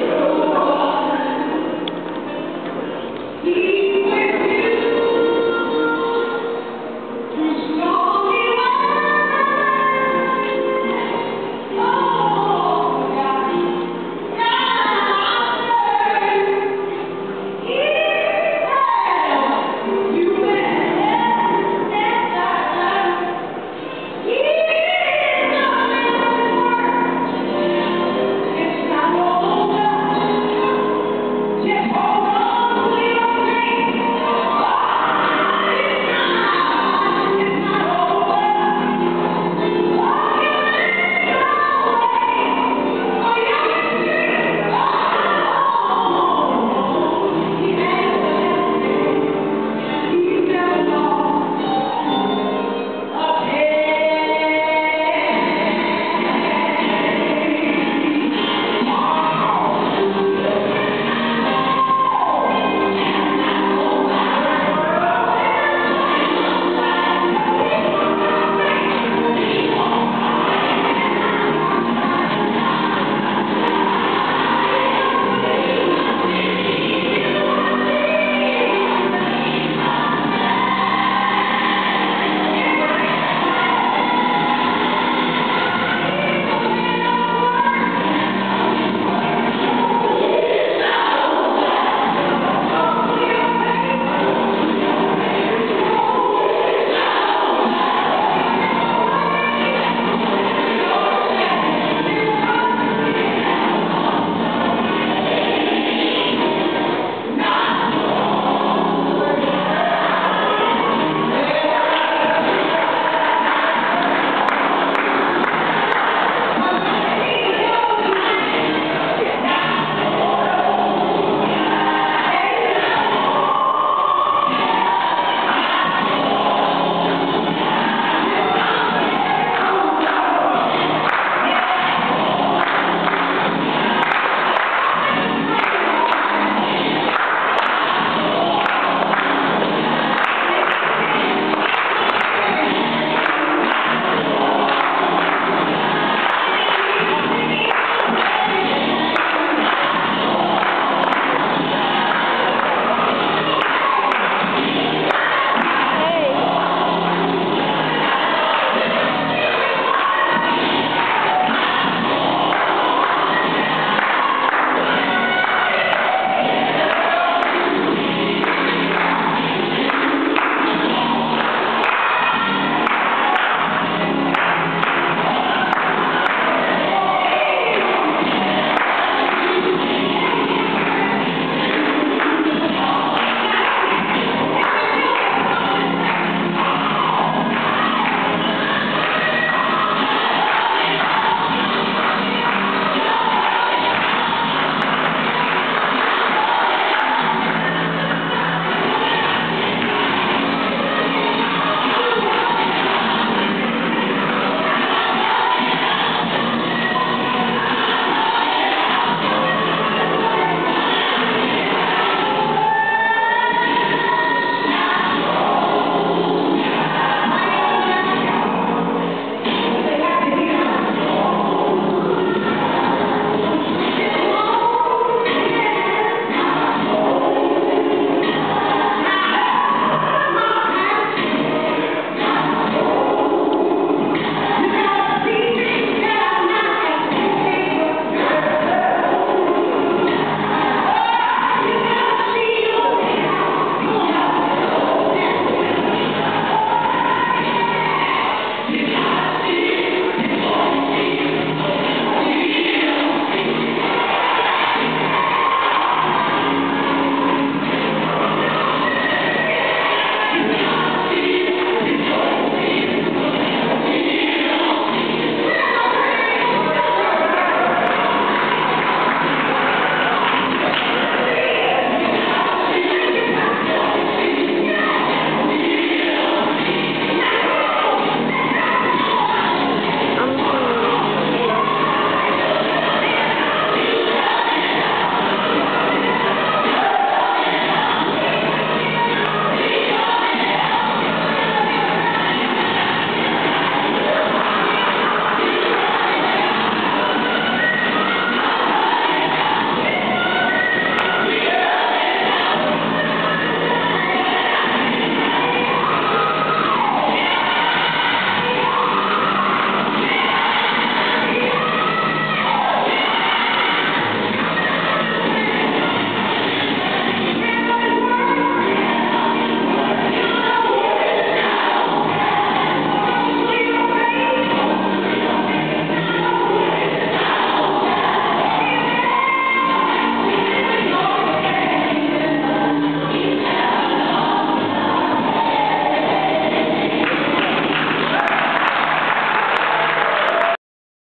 Lord.